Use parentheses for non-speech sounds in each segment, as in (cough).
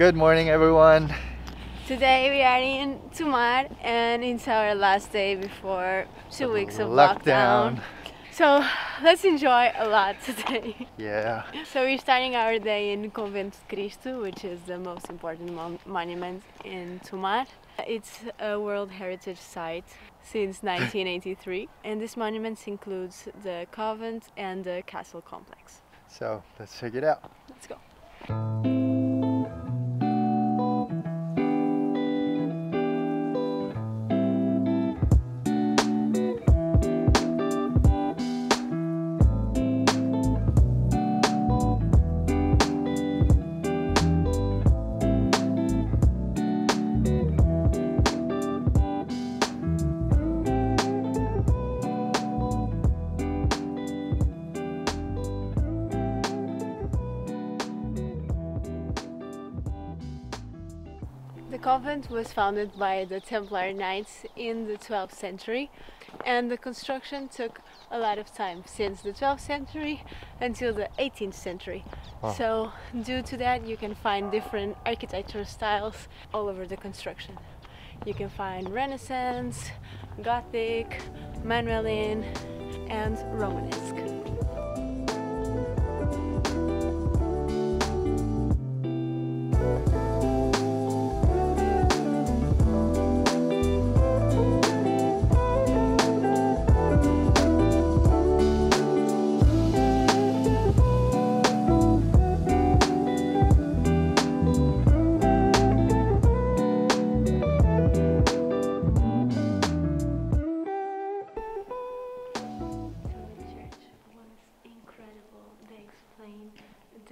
Good morning, everyone. Today we are in Tomar and it's our last day before two The weeks of lockdown. lockdown. So let's enjoy a lot today. Yeah. So we're starting our day in Convento Cristo, which is the most important mon- monument in Tomar. It's a World Heritage Site since (laughs) 1983, and this monument includes the convent and the castle complex. So let's check it out. Let's go. Convent was founded by the Templar Knights in the 12th century, and the construction took a lot of time since the 12th century until the 18th century. Wow. So, due to that, you can find different architectural styles all over the construction. You can find Renaissance, Gothic, Manueline, and Romanesque.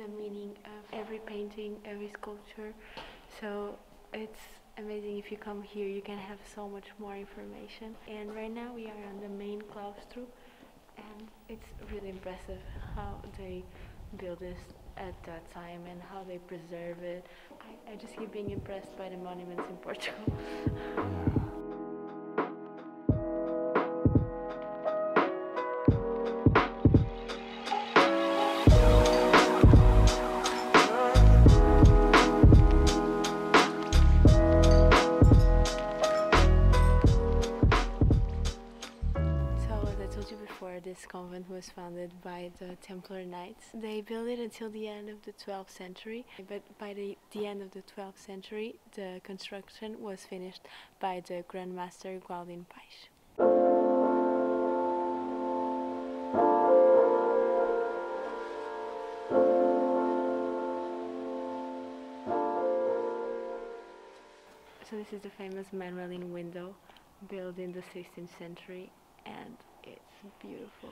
The meaning of every painting, every sculpture. So it's amazing if you come here, you can have so much more information. And right now we are on the main claustro, and it's really impressive how they build this at that time and how they preserve it. I, I just keep being impressed by the monuments in Portugal. (laughs) convent was founded by the Templar Knights. They built it until the end of the 12th century, but by the, the end of the 12th century, the construction was finished by the Grand Master Gualdim Pais. So this is the famous Manueline window built in the 16th century and it's beautiful.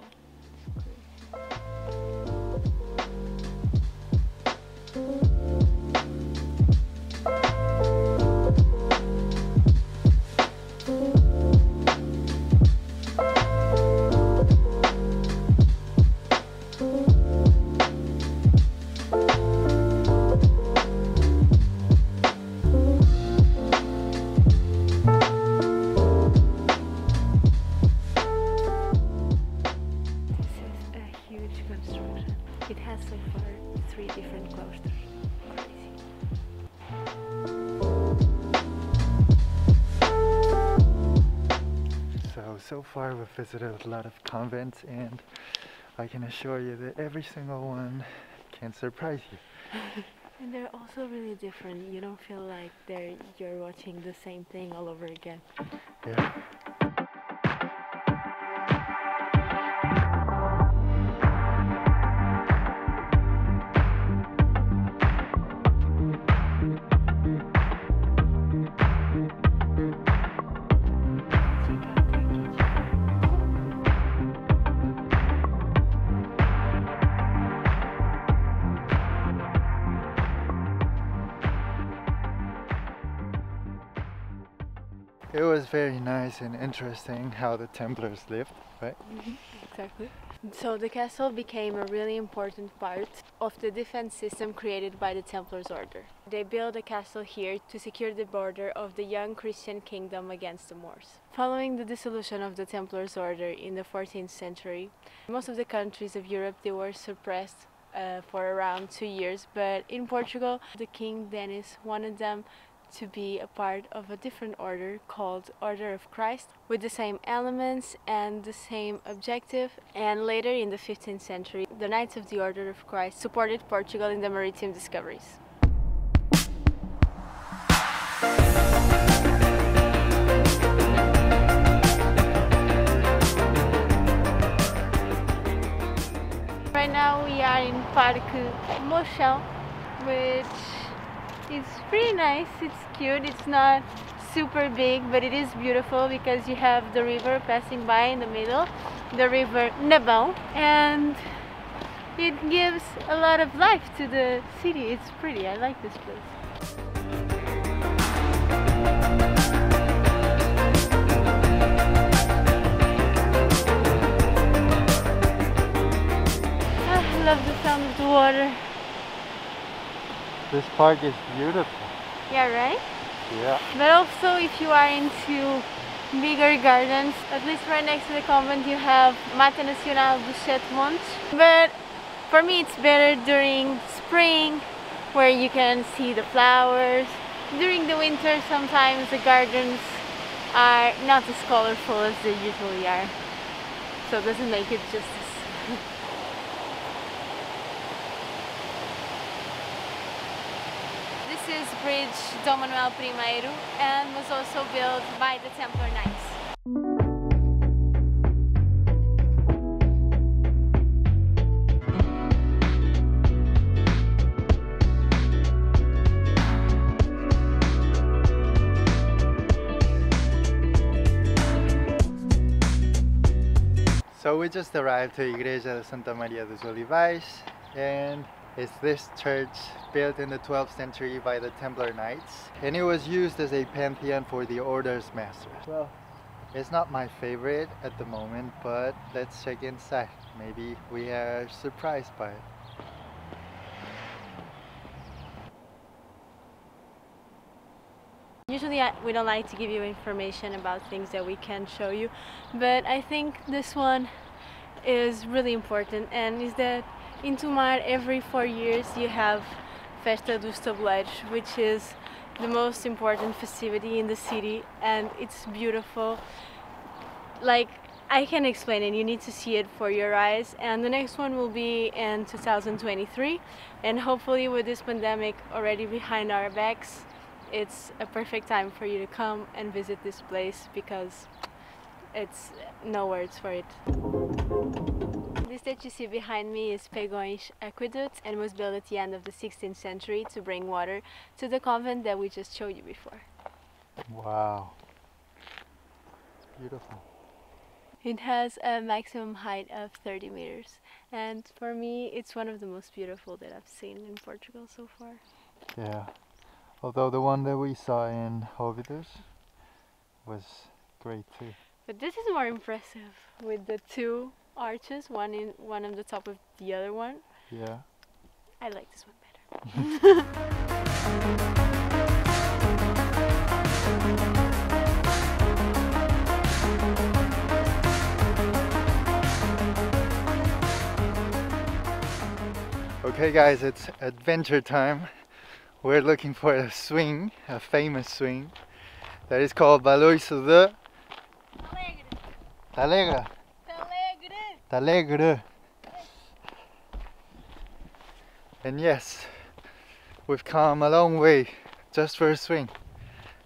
So, far we've visited a lot of convents and I can assure you that every single one can surprise you. (laughs) And they're also really different. You don't feel like they're you're watching the same thing all over again. Yeah. It was very nice and interesting how the Templars lived, right? Exactly. So the castle became a really important part of the defense system created by the Templars order. They built a castle here to secure the border of the young Christian kingdom against the Moors. Following the dissolution of the Templars order in the 14th century, most of the countries of Europe they were suppressed uh, for around two years. But in Portugal, the King Denis wanted them to be a part of a different order called Order of Christ with the same elements and the same objective. And later in the 15th century, the Knights of the Order of Christ supported Portugal in the maritime discoveries. Right now we are in Parque Mouchão, which it's pretty nice, it's cute, it's not super big, but it is beautiful because you have the river passing by in the middle, the river Nabão, and it gives a lot of life to the city. It's pretty, I like this place. Ah, I love the sound of the water. This park is beautiful. Yeah, right? Yeah. But also, if you are into bigger gardens, at least right next to the convent, you have Mata Nacional dos Sete Montes. But for me, it's better during spring, where you can see the flowers. During the winter, sometimes the gardens are not as colorful as they usually are, so it doesn't make it justice. This is Bridge Dom Manuel I and was also built by the Templar Knights. So we just arrived to Igreja de Santa Maria dos Olivais and it's this church built in the 12th century by the Templar Knights and it was used as a pantheon for the order's masters. Well, it's not my favorite at the moment, but let's check inside. Maybe we are surprised by it. Usually I, we don't like to give you information about things that we can show you, but I think this one is really important and is that in Tomar every four years you have Festa dos Tabuleiros, which is the most important festivity in the city and it's beautiful. Like I can explain it, you need to see it for your eyes and the next one will be in 2023 and hopefully with this pandemic already behind our backs it's a perfect time for you to come and visit this place because it's no words for it. That you see behind me is Pegões Aqueduct and was built at the end of the 16th century to bring water to the convent that we just showed you before. Wow. It's beautiful. It has a maximum height of 30 meters and for me it's one of the most beautiful that I've seen in Portugal so far. Yeah. Although the one that we saw in Óbidos was great too. But this is more impressive with the two arches, one in one on the top of the other one. Yeah. I like this one better. (laughs) Okay guys, it's adventure time. We're looking for a swing, a famous swing, that is called Baloiço de Talegre. Talegre. And yes, we've come a long way just for a swing.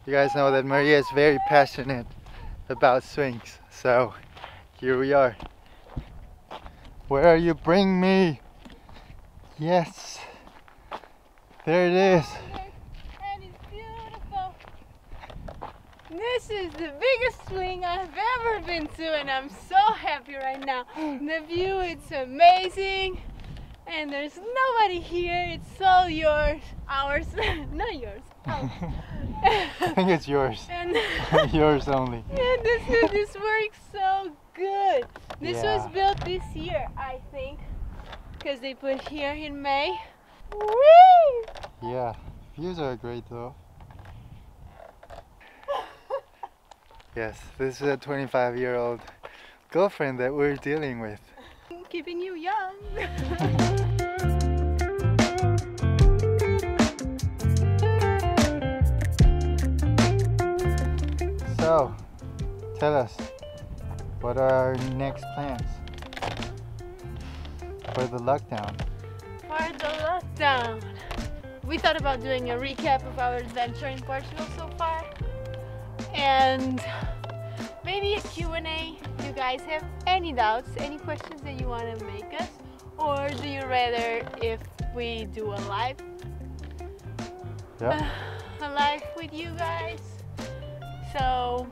You guys know that Maria is very passionate about swings, so here we are. Where you bring me? Yes. There it is. And it's beautiful. This is the biggest swing I've ever been to, and I'm so happy right now. (gasps) The view, it's amazing, and there's nobody here. It's all yours, ours, (laughs) not yours. ours. Oh. (laughs) I think it's yours. (laughs) and yours only. yeah, this is, this works so good. This Yeah. was built this year, I think, because they put here in May. Whee! Yeah, views are great though. Yes, this is a 25 year old girlfriend that we're dealing with. (laughs) Keeping you young. so, tell us, what are our next plans for the lockdown? For the lockdown, we thought about doing a recap of our adventure in Portugal so far and maybe a Q&A. You guys have any doubts, any questions that you want to make us, or do you rather if we do a live, Yeah. (sighs) a live with you guys? So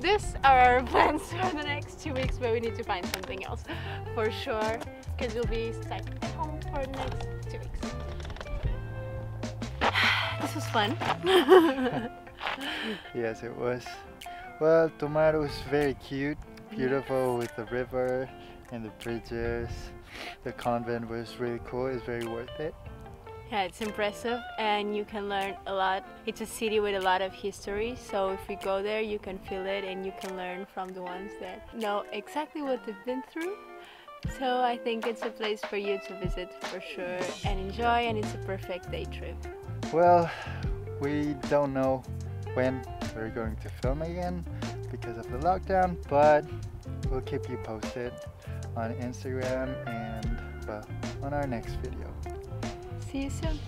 this are our (laughs) plans for the next two weeks, but we need to find something else for sure, because we'll be stuck at home for the next two weeks. (sighs) This was fun. (laughs) (laughs) Yes, it was. Well, Tomar was very cute, beautiful with the river and the bridges. The convent was really cool. It's very worth it. Yeah, it's impressive and you can learn a lot. It's a city with a lot of history, so if you go there, you can feel it and you can learn from the ones that know exactly what they've been through. So I think it's a place for you to visit for sure and enjoy, and it's a perfect day trip. Well, we don't know when we're going to film again because of the lockdown, but we'll keep you posted on Instagram and on our next video. See you soon.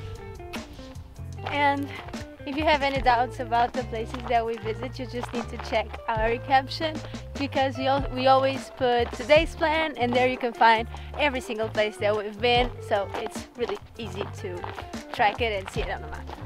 And if you have any doubts about the places that we visit, you just need to check our caption because we, al- we always put today's plan and there you can find every single place that we've been. So it's really easy to track it and see it on the map.